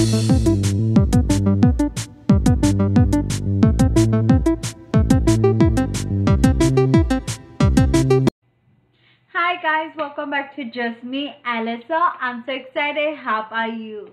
Hi guys, welcome back to Just Me, Alice O. I'm so excited. How about you?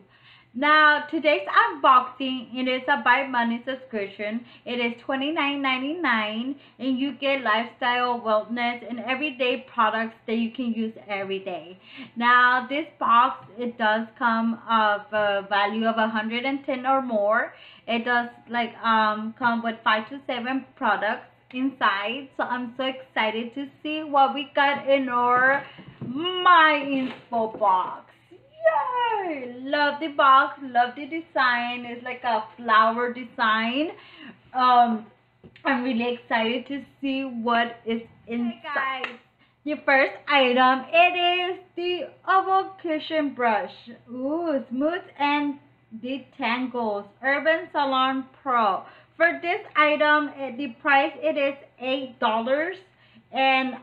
Now, today's unboxing, it is a buy money subscription. It is $29.99 and you get lifestyle, wellness, and everyday products that you can use every day. Now, this box, it does come of a value of 110 or more. It does like um come with 5 to 7 products inside. So I'm so excited to see what we got in our My Inspo box. Love the box, love the design. It's like a flower design. Um, I'm really excited to see what is inside. Hey guys. The first item, it is the Oval Cushion Brush. Ooh, smooth and detangles. Urban Salon Pro. For this item, the price it is eight dollars, and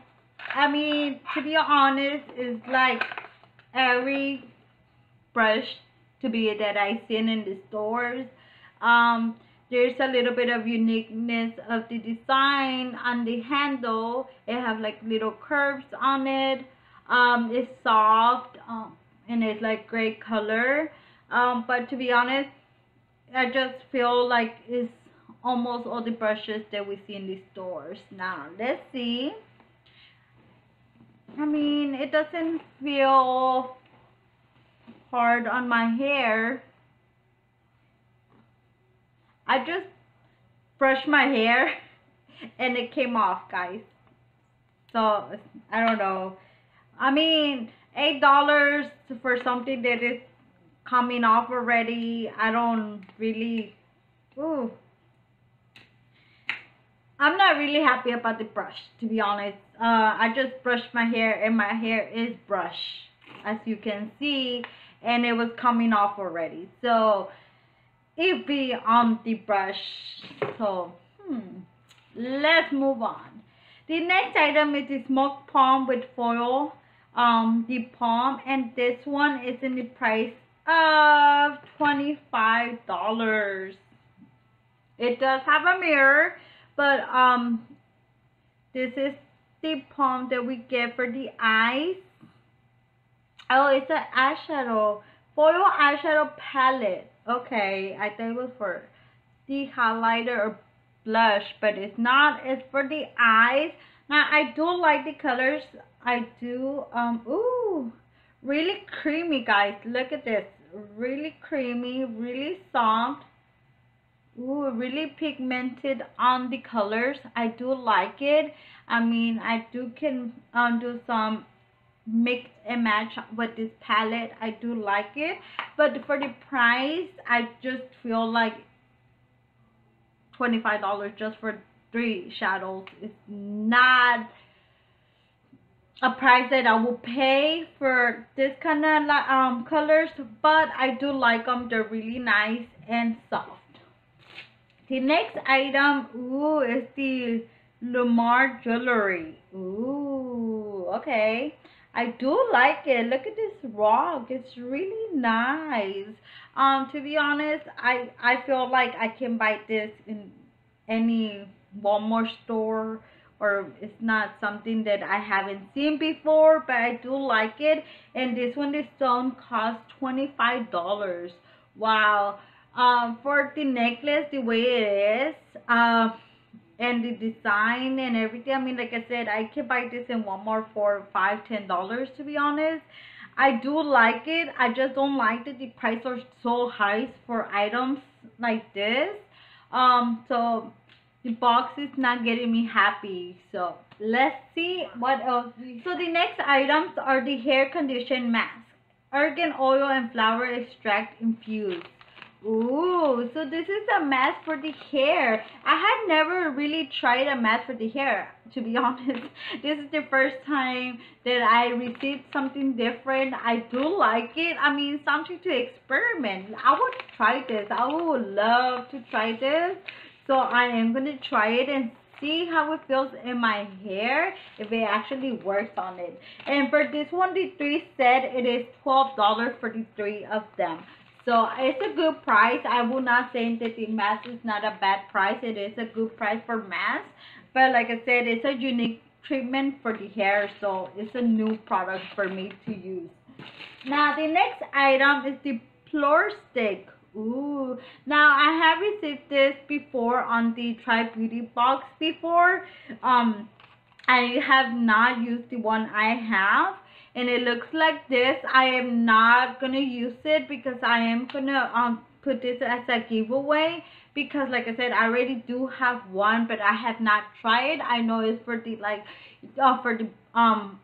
I mean to be honest, it's like every brush to be that I seen in the stores. Um, there's a little bit of uniqueness of the design on the handle. It have like little curves on it. Um, it's soft um, and it's like gray color. Um, but to be honest, I just feel like it's almost all the brushes that we see in the stores. Now, let's see. I mean, it doesn't feel hard on my hair. I just brushed my hair and it came off, guys. So, I don't know. I mean, $8 for something that is coming off already. I don't really... Ooh. I'm not really happy about the brush, to be honest. Uh, I just brushed my hair and my hair is brush, as you can see. And it was coming off already. So, it be on the brush. So, hmm. Let's move on. The next item is the smoked palm with foil. Um, the palm. And this one is in the price of $25. It does have a mirror, but um, this is the palm that we get for the eyes. Oh, it's an eyeshadow, foil eyeshadow palette. Okay, I think it was for the highlighter or blush, but it's not. It's for the eyes. Now, I do like the colors. I do. Um, ooh, really creamy, guys. Look at this. Really creamy, really soft. Ooh, really pigmented on the colors. I do like it. I mean, I do can um, do some mix and match with this palette. I do like it. But for the price, I just feel like $25 just for three shadows. It's not a price that I will pay for this kind of um, colors. But I do like them. They're really nice and soft. The next item, ooh, is the Lamar jewelry. Ooh, okay. I do like it. Look at this rock. It's really nice. Um, to be honest, I I feel like I can buy this in any Walmart store or it's not something that I haven't seen before, but I do like it. And this one, this stone costs $25. Wow. Um, for the necklace, the way it is, uh, and the design and everything. I mean, like I said, I can buy this in Walmart for five, ten dollars. To be honest, I do like it. I just don't like that the price are so high for items like this. Um, so the box is not getting me happy. So let's see what else. So the next items are the hair condition mask, argan oil and flower extract infused. Ooh, so this is a mask for the hair. I had never really tried a mask for the hair, to be honest. This is the first time that I received something different. I do like it. I mean, something to experiment. I would try this. I would love to try this. So I am going to try it and see how it feels in my hair if it actually works on it and for this one the three set it is $12 for the three of them So it's a good price. I will not say that the mask is not a bad price. It is a good price for mask. But like I said, it's a unique treatment for the hair. So it's a new product for me to use. Now the next item is the Plure Stick. Ooh. Now I have received this before on the Try Beauty box before. Um, I have not used the one I have and it looks like this. I am not gonna use it because i am gonna um put this as a giveaway because like i said i already do have one but i have not tried. I know it's for the like uh, for the um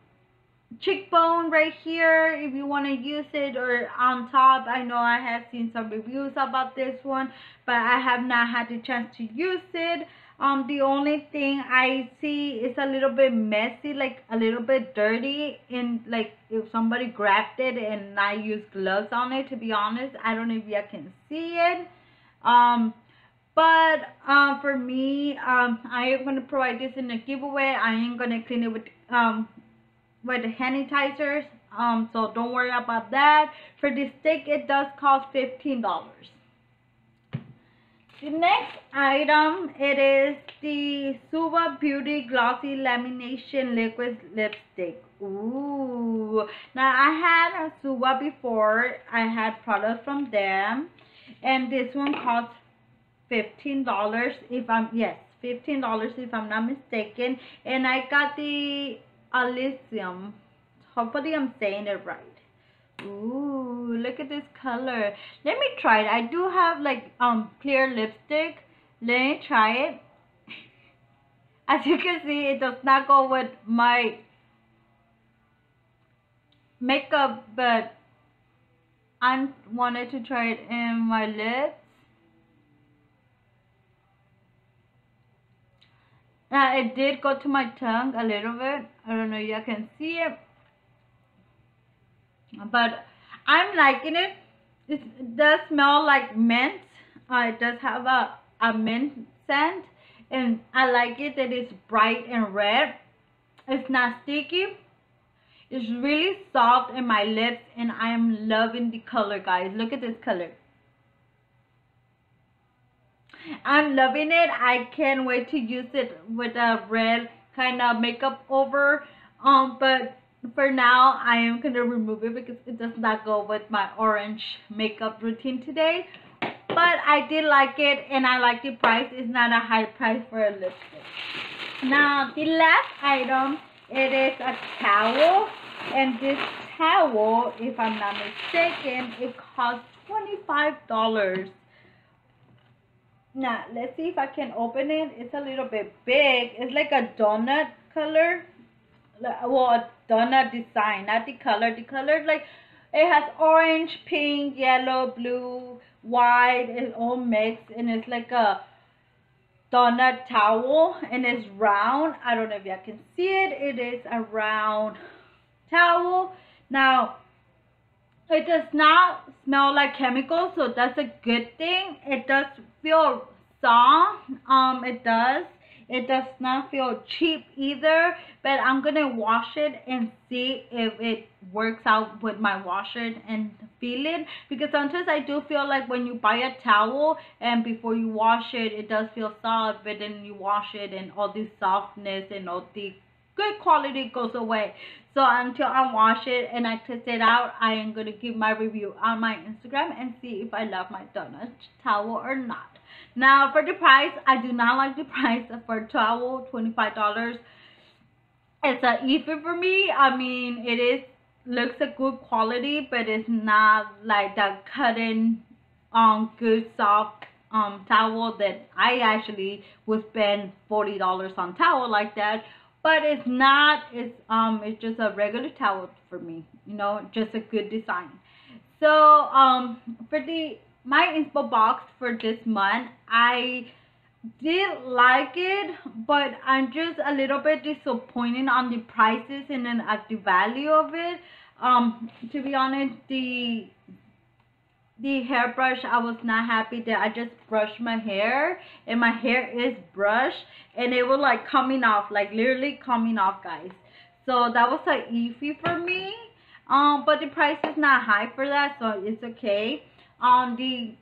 cheekbone right here if you want to use it or on top. I know i have seen some reviews about this one but i have not had the chance to use it um the only thing i see is a little bit messy like a little bit dirty and like if somebody grabbed it and i used gloves on it to be honest i don't know if you can see it. Um but um for me um i am going to provide this in a giveaway. I am going to clean it with um with sanitizers. Um so don't worry about that. For this stick it does cost 15 dollars next item, it is the Suva Beauty Glossy Lamination Liquid Lipstick. Ooh. Now, I had a Suva before. I had products from them. And this one cost $15 if I'm, yes, $15 if I'm not mistaken. And I got the Elysium. Hopefully I'm saying it right. Ooh, look at this color. Let me try it. I do have like um clear lipstick. Let me try it. As you can see, it does not go with my makeup, but I wanted to try it in my lips. Now, it did go to my tongue a little bit. I don't know if you can see it but I'm liking it. It does smell like mint. Uh, it does have a, a mint scent and I like it that it's bright and red. It's not sticky. It's really soft in my lips and I am loving the color guys. Look at this color. I'm loving it. I can't wait to use it with a red kind of makeup over. Um, but for now I am going to remove it because it does not go with my orange makeup routine today. But I did like it and I like the price. It's not a high price for a lipstick. Now the last item it is a towel. And this towel if I'm not mistaken it costs $25 now let's see if I can open it. It's a little bit big. It's like a donut color well donut design not the color. The color like it has orange pink yellow blue white it's all mixed and it's like a donut towel and it's round. I don't know if y'all can see it. It is a round towel. Now it does not smell like chemicals so that's a good thing. It does feel soft. Um it does it does not feel cheap either, but I'm going to wash it and see if it works out with my washer and feel it. Because sometimes I do feel like when you buy a towel and before you wash it, it does feel soft, but then you wash it and all the softness and all the good quality goes away. So until I wash it and I test it out, I am going to give my review on my Instagram and see if I love my donut towel or not. Now for the price, I do not like the price for towel, $25. It's a even for me. I mean, it is looks a good quality, but it's not like the cutting um good soft um towel that I actually would spend $40 on towel like that. But it's not, it's um it's just a regular towel for me, you know, just a good design. So um for the my inspo box for this month i did like it but i'm just a little bit disappointed on the prices and then at the value of it um to be honest the the hairbrush. I was not happy that i just brushed my hair and my hair is brushed and it was like coming off like literally coming off guys. So that was a iffy for me. Um but the price is not high for that so it's okay. On the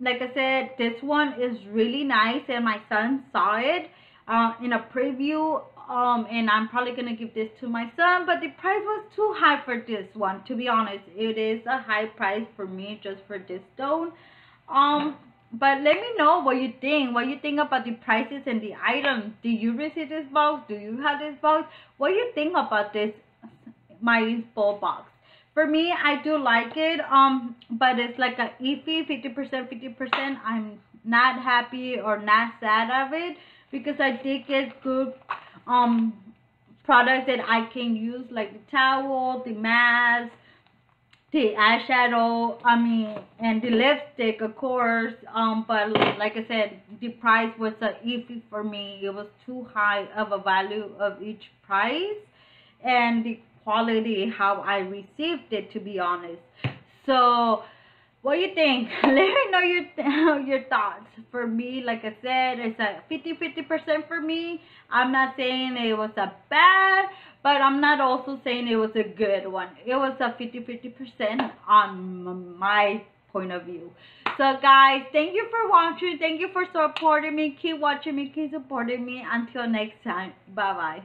like I said, this one is really nice and my son saw it uh, in a preview um, and I'm probably gonna give this to my son but the price was too high for this one to be honest. It is a high price for me just for this stone. Um but let me know what you think. What you think about the prices and the items. Do you receive this box? Do you have this box? What do you think about this my bowl box? For me i do like it um but it's like a iffy 50 percent 50 percent. I'm not happy or not sad of it because i did get good um products that i can use like the towel the mask the eyeshadow i mean and the lipstick of course. Um but like i said the price was a iffy for me. It was too high of a value of each price and the quality how i received it to be honest. So what do you think? Let me know your your thoughts. For me like i said it's a 50 50 percent for me. I'm not saying it was a bad but i'm not also saying it was a good one. It was a 50 50 percent on my point of view. So guys thank you for watching. Thank you for supporting me. Keep watching me. Keep supporting me. Until next time. Bye bye